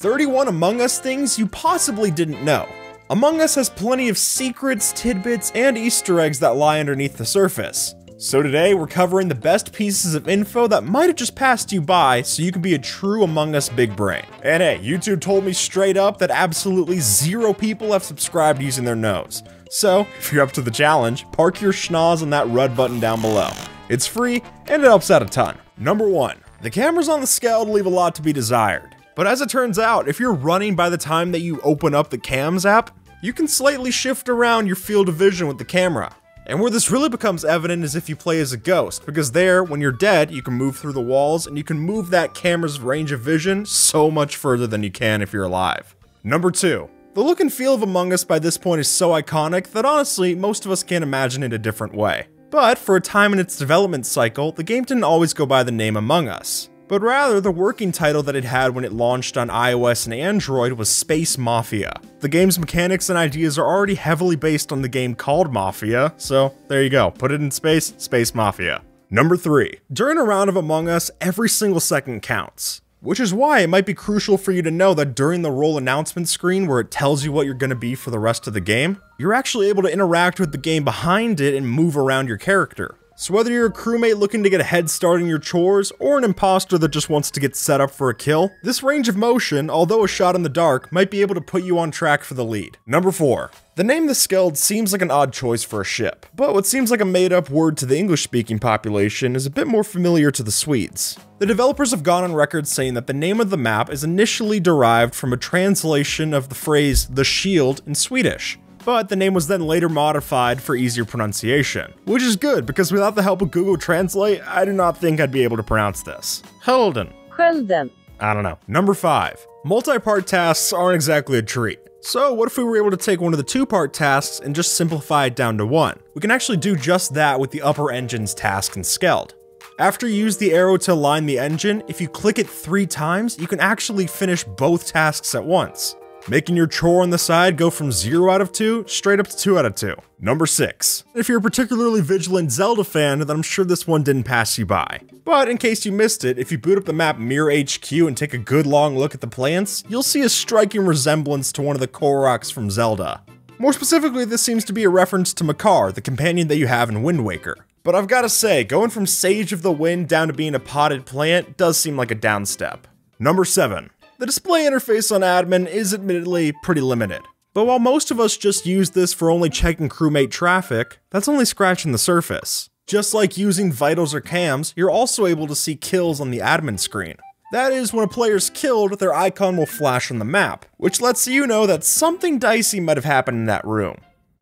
31 Among Us things you possibly didn't know. Among Us has plenty of secrets, tidbits, and Easter eggs that lie underneath the surface. So today, we're covering the best pieces of info that might have just passed you by so you can be a true Among Us big brain. And hey, YouTube told me straight up that absolutely zero people have subscribed using their nose. So, if you're up to the challenge, park your schnoz on that red button down below. It's free, and it helps out a ton. Number 1. The cameras on the Skeld leave a lot to be desired. But as it turns out, if you're running by the time that you open up the Cams app, you can slightly shift around your field of vision with the camera. And where this really becomes evident is if you play as a ghost, because there, when you're dead, you can move through the walls and you can move that camera's range of vision so much further than you can if you're alive. Number 2. The look and feel of Among Us by this point is so iconic that honestly, most of us can't imagine it a different way. But for a time in its development cycle, the game didn't always go by the name Among Us but rather the working title that it had when it launched on iOS and Android was Space Mafia. The game's mechanics and ideas are already heavily based on the game called Mafia, so there you go, put it in space, Space Mafia. Number 3. During a round of Among Us, every single second counts. Which is why it might be crucial for you to know that during the role announcement screen where it tells you what you're going to be for the rest of the game, you're actually able to interact with the game behind it and move around your character. So whether you're a crewmate looking to get a head start in your chores, or an imposter that just wants to get set up for a kill, this range of motion, although a shot in the dark, might be able to put you on track for the lead. Number 4. The name the Skeld seems like an odd choice for a ship, but what seems like a made up word to the English speaking population is a bit more familiar to the Swedes. The developers have gone on record saying that the name of the map is initially derived from a translation of the phrase the shield in Swedish, but the name was then later modified for easier pronunciation. Which is good, because without the help of Google Translate, I do not think I'd be able to pronounce this. Holden. Skölden. I don't know. Number 5. Multi-part tasks aren't exactly a treat. So what if we were able to take one of the two-part tasks and just simplify it down to one? We can actually do just that with the upper engine's task in Skeld. After you use the arrow to align the engine, if you click it three times, you can actually finish both tasks at once making your chore on the side go from 0 out of 2 straight up to 2 out of 2. Number 6. If you're a particularly vigilant Zelda fan, then I'm sure this one didn't pass you by. But in case you missed it, if you boot up the map Mira HQ and take a good long look at the plants, you'll see a striking resemblance to one of the Koroks from Zelda. More specifically, this seems to be a reference to Makar, the companion that you have in Wind Waker. But I've gotta say, going from Sage of the Wind down to being a potted plant does seem like a downstep. Number 7. The display interface on admin is admittedly pretty limited. But while most of us just use this for only checking crewmate traffic, that's only scratching the surface. Just like using vitals or cams, you're also able to see kills on the admin screen. That is, when a player's killed, their icon will flash on the map, which lets you know that something dicey might have happened in that room.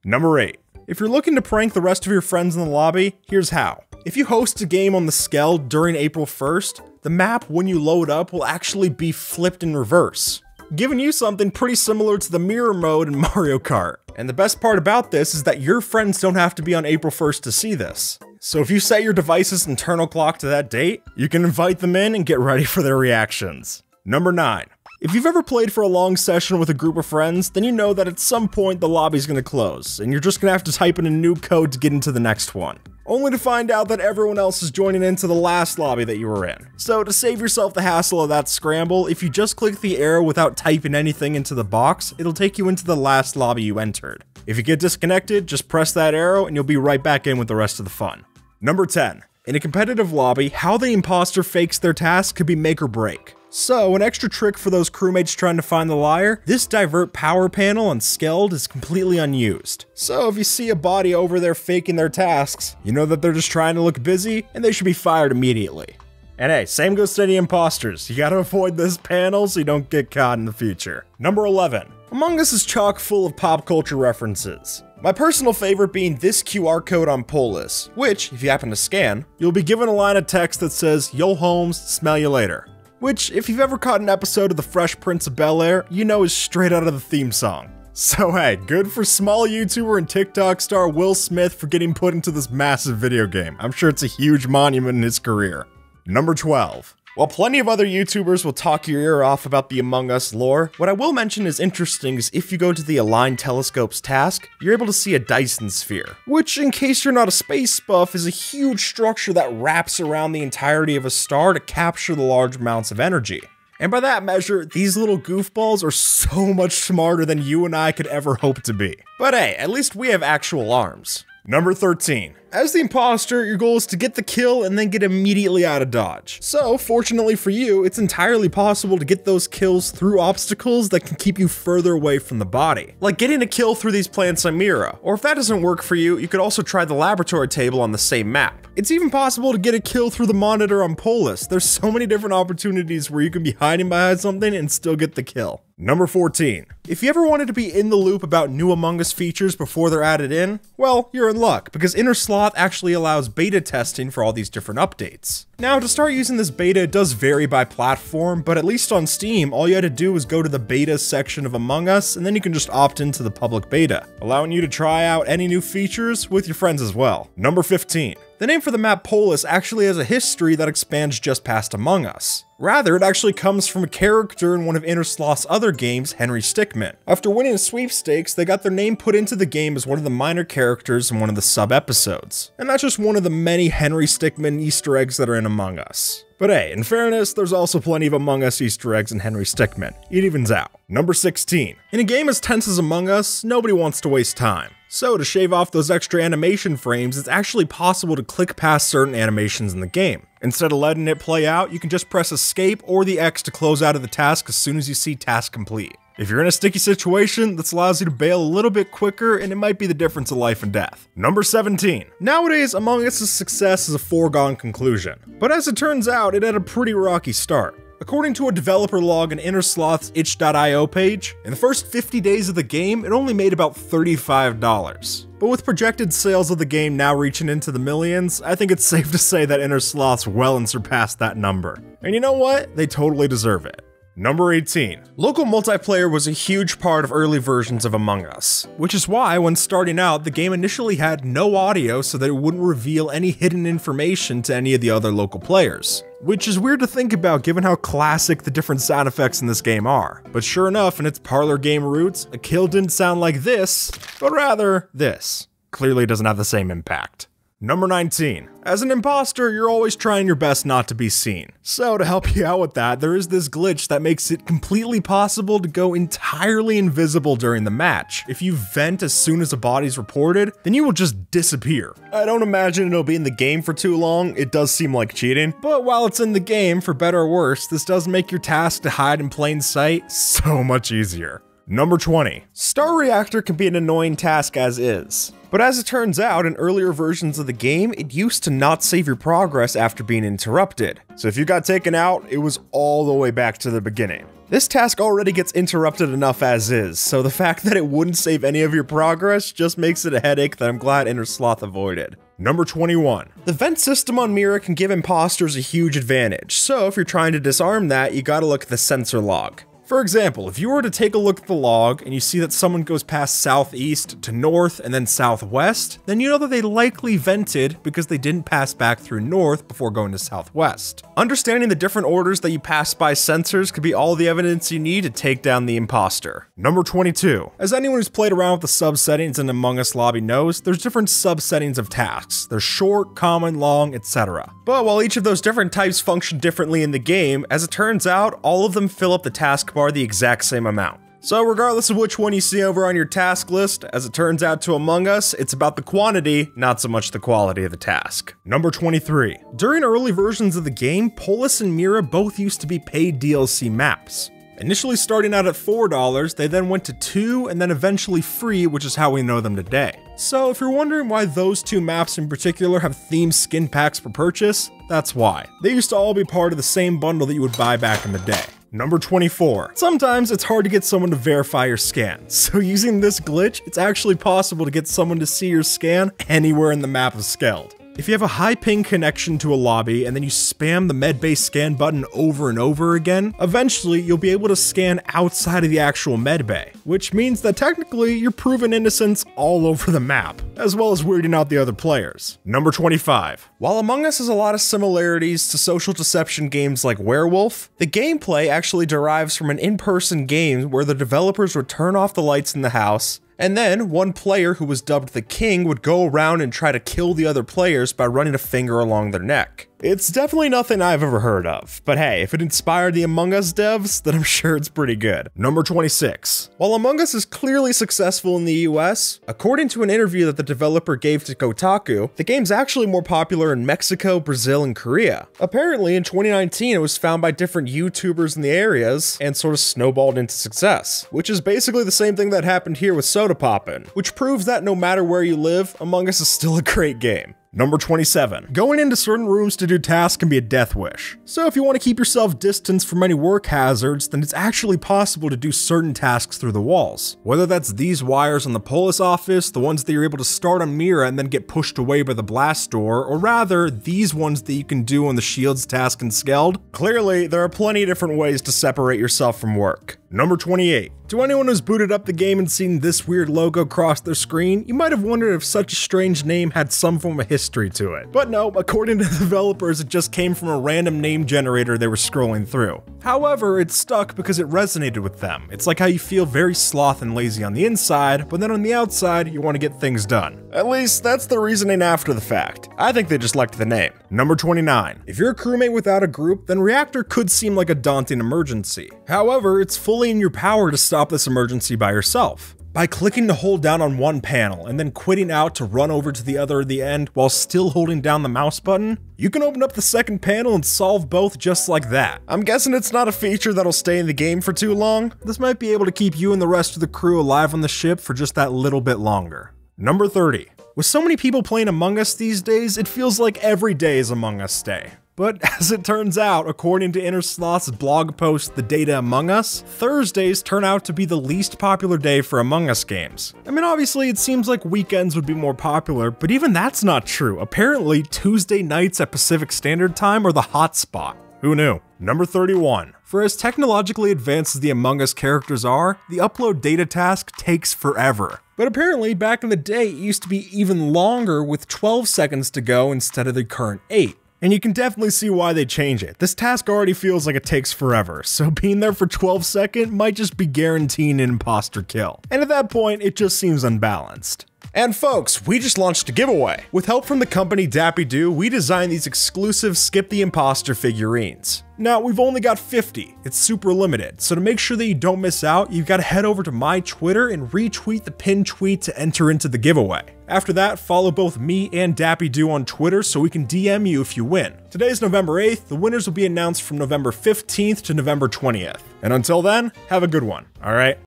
Number 8. If you're looking to prank the rest of your friends in the lobby, here's how. If you host a game on the Skeld during April 1st, the map when you load up will actually be flipped in reverse, giving you something pretty similar to the mirror mode in Mario Kart. And the best part about this is that your friends don't have to be on April 1st to see this. So if you set your device's internal clock to that date, you can invite them in and get ready for their reactions. Number 9. If you've ever played for a long session with a group of friends, then you know that at some point the lobby's gonna close, and you're just gonna have to type in a new code to get into the next one only to find out that everyone else is joining into the last lobby that you were in. So to save yourself the hassle of that scramble, if you just click the arrow without typing anything into the box, it'll take you into the last lobby you entered. If you get disconnected, just press that arrow and you'll be right back in with the rest of the fun. Number 10. In a competitive lobby, how the imposter fakes their task could be make or break. So, an extra trick for those crewmates trying to find the liar, this divert power panel on Skeld is completely unused. So if you see a body over there faking their tasks, you know that they're just trying to look busy and they should be fired immediately. And hey, same goes to any imposters. You gotta avoid this panel so you don't get caught in the future. Number 11. Among Us is chock full of pop culture references. My personal favorite being this QR code on Polus, which, if you happen to scan, you'll be given a line of text that says, Yo Holmes, smell you later which, if you've ever caught an episode of The Fresh Prince of Bel Air, you know is straight out of the theme song. So hey, good for small YouTuber and TikTok star Will Smith for getting put into this massive video game. I'm sure it's a huge monument in his career. Number 12. While plenty of other YouTubers will talk your ear off about the Among Us lore, what I will mention is interesting is if you go to the Align Telescope's task, you're able to see a Dyson sphere, which, in case you're not a space buff, is a huge structure that wraps around the entirety of a star to capture the large amounts of energy. And by that measure, these little goofballs are so much smarter than you and I could ever hope to be. But hey, at least we have actual arms. Number 13. As the imposter, your goal is to get the kill and then get immediately out of dodge. So, fortunately for you, it's entirely possible to get those kills through obstacles that can keep you further away from the body. Like getting a kill through these plants on Mira. Or if that doesn't work for you, you could also try the laboratory table on the same map. It's even possible to get a kill through the monitor on Polus. There's so many different opportunities where you can be hiding behind something and still get the kill. Number 14. If you ever wanted to be in the loop about new Among Us features before they're added in, well, you're in luck, because Innersloth actually allows beta testing for all these different updates. Now, to start using this beta, it does vary by platform, but at least on Steam, all you had to do was go to the beta section of Among Us, and then you can just opt into the public beta, allowing you to try out any new features with your friends as well. Number 15. The name for the map Polus actually has a history that expands just past Among Us. Rather, it actually comes from a character in one of Innersloth's other games, Henry Stickmin. After winning sweepstakes, they got their name put into the game as one of the minor characters in one of the sub-episodes. And that's just one of the many Henry Stickmin easter eggs that are in Among Us. But hey, in fairness, there's also plenty of Among Us Easter eggs in Henry Stickmin. It evens out. Number 16. In a game as tense as Among Us, nobody wants to waste time. So to shave off those extra animation frames, it's actually possible to click past certain animations in the game. Instead of letting it play out, you can just press escape or the X to close out of the task as soon as you see task complete. If you're in a sticky situation, this allows you to bail a little bit quicker and it might be the difference of life and death. Number 17. Nowadays, Among Us' success is a foregone conclusion. But as it turns out, it had a pretty rocky start. According to a developer log on Innersloth's itch.io page, in the first 50 days of the game, it only made about $35. But with projected sales of the game now reaching into the millions, I think it's safe to say that Innersloth's well and surpassed that number. And you know what? They totally deserve it. Number 18. Local multiplayer was a huge part of early versions of Among Us, which is why when starting out, the game initially had no audio so that it wouldn't reveal any hidden information to any of the other local players. Which is weird to think about given how classic the different sound effects in this game are. But sure enough, in its parlor game roots, a kill didn't sound like this, but rather this. Clearly doesn't have the same impact. Number 19. As an imposter, you're always trying your best not to be seen. So to help you out with that, there is this glitch that makes it completely possible to go entirely invisible during the match. If you vent as soon as a body's reported, then you will just disappear. I don't imagine it'll be in the game for too long, it does seem like cheating, but while it's in the game, for better or worse, this does make your task to hide in plain sight so much easier. Number 20. Start Reactor can be an annoying task as is. But as it turns out, in earlier versions of the game, it used to not save your progress after being interrupted. So if you got taken out, it was all the way back to the beginning. This task already gets interrupted enough as is, so the fact that it wouldn't save any of your progress just makes it a headache that I'm glad Innersloth avoided. Number 21. The vent system on Mira can give imposters a huge advantage, so if you're trying to disarm that, you gotta look at the sensor log. For example, if you were to take a look at the log and you see that someone goes past southeast to north and then southwest, then you know that they likely vented because they didn't pass back through north before going to southwest. Understanding the different orders that you pass by sensors could be all the evidence you need to take down the imposter. Number 22. As anyone who's played around with the sub settings in Among Us lobby knows, there's different sub settings of tasks. They're short, common, long, etc. But while each of those different types function differently in the game, as it turns out, all of them fill up the task bar the exact same amount. So regardless of which one you see over on your task list, as it turns out to Among Us, it's about the quantity, not so much the quality of the task. Number 23. During early versions of the game, Polus and Mira both used to be paid DLC maps. Initially starting out at $4, they then went to 2 and then eventually free, which is how we know them today. So if you're wondering why those two maps in particular have themed skin packs per purchase, that's why. They used to all be part of the same bundle that you would buy back in the day. Number 24. Sometimes it's hard to get someone to verify your scan, so using this glitch, it's actually possible to get someone to see your scan anywhere in the map of Skeld. If you have a high ping connection to a lobby and then you spam the medbay scan button over and over again, eventually you'll be able to scan outside of the actual medbay, which means that technically you're proven innocence all over the map, as well as weirding out the other players. Number 25. While Among Us has a lot of similarities to social deception games like Werewolf, the gameplay actually derives from an in-person game where the developers would turn off the lights in the house, and then, one player who was dubbed the King would go around and try to kill the other players by running a finger along their neck. It's definitely nothing I've ever heard of, but hey, if it inspired the Among Us devs, then I'm sure it's pretty good. Number 26. While Among Us is clearly successful in the US, according to an interview that the developer gave to Kotaku, the game's actually more popular in Mexico, Brazil, and Korea. Apparently, in 2019, it was found by different YouTubers in the areas and sort of snowballed into success, which is basically the same thing that happened here with Sodapoppin', which proves that no matter where you live, Among Us is still a great game. Number 27. Going into certain rooms to do tasks can be a death wish. So if you want to keep yourself distanced from any work hazards, then it's actually possible to do certain tasks through the walls. Whether that's these wires on the Polus office, the ones that you're able to start on Mira and then get pushed away by the blast door, or rather, these ones that you can do on the Shields task in Skeld. Clearly, there are plenty of different ways to separate yourself from work. Number 28. To anyone who's booted up the game and seen this weird logo cross their screen, you might have wondered if such a strange name had some form of history to it. But no, according to the developers, it just came from a random name generator they were scrolling through. However, it stuck because it resonated with them. It's like how you feel very sloth and lazy on the inside, but then on the outside, you want to get things done. At least, that's the reasoning after the fact. I think they just liked the name. Number 29. If you're a crewmate without a group, then Reactor could seem like a daunting emergency. However, it's fully in your power to stop this emergency by yourself. By clicking to hold down on one panel and then quitting out to run over to the other at the end while still holding down the mouse button, you can open up the second panel and solve both just like that. I'm guessing it's not a feature that'll stay in the game for too long. This might be able to keep you and the rest of the crew alive on the ship for just that little bit longer. Number 30. With so many people playing Among Us these days, it feels like every day is Among Us Day. But as it turns out, according to Innersloth's blog post The Data Among Us, Thursdays turn out to be the least popular day for Among Us games. I mean, obviously, it seems like weekends would be more popular, but even that's not true. Apparently, Tuesday nights at Pacific Standard Time are the hot spot. Who knew? Number 31. For as technologically advanced as the Among Us characters are, the upload data task takes forever. But apparently, back in the day, it used to be even longer with 12 seconds to go instead of the current 8. And you can definitely see why they change it. This task already feels like it takes forever, so being there for 12 seconds might just be guaranteeing an imposter kill. And at that point, it just seems unbalanced. And folks, we just launched a giveaway. With help from the company Dappy Do, we designed these exclusive Skip the Imposter figurines. Now, we've only got 50. It's super limited, so to make sure that you don't miss out, you've got to head over to my Twitter and retweet the pinned tweet to enter into the giveaway. After that, follow both me and Dappy Do on Twitter so we can DM you if you win. Today's November 8th, the winners will be announced from November 15th to November 20th. And until then, have a good one, alright?